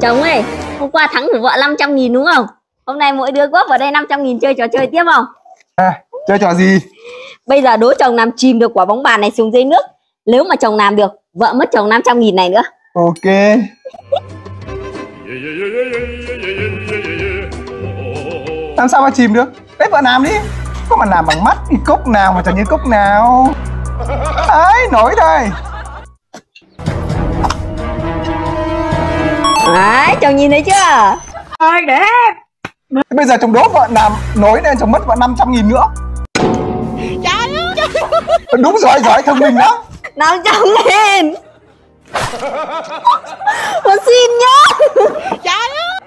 Chồng ơi, hôm qua thắng của vợ 500 nghìn đúng không? Hôm nay mỗi đứa góp vào đây 500 nghìn chơi trò chơi tiếp không? À, chơi trò gì? Bây giờ đố chồng làm chìm được quả bóng bàn này xuống dưới nước. Nếu mà chồng làm được, vợ mất chồng 500 nghìn này nữa. Ok. Làm sao mà chìm được? Đấy vợ làm đi. Có mà làm bằng mắt thì cốc nào mà chẳng như cốc nào. Đấy, nổi thôi. Chồng nhìn thấy chưa? ơi để bây giờ chồng đố vợ làm nổi nên chồng mất vợ 500 nghìn nữa. trời ơi Đúng rồi, giỏi thông minh lắm. 500 nghìn Con xin nhá trời ơi